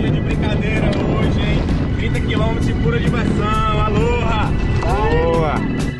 dia de brincadeira hoje, hein? 30 km de pura diversão, aloha! Boa!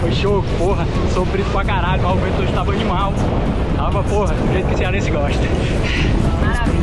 Foi show, porra, sofrido pra caralho, mas o vento hoje tá tava animal. Tava, porra, do jeito que o cearense gosta. Maravilha.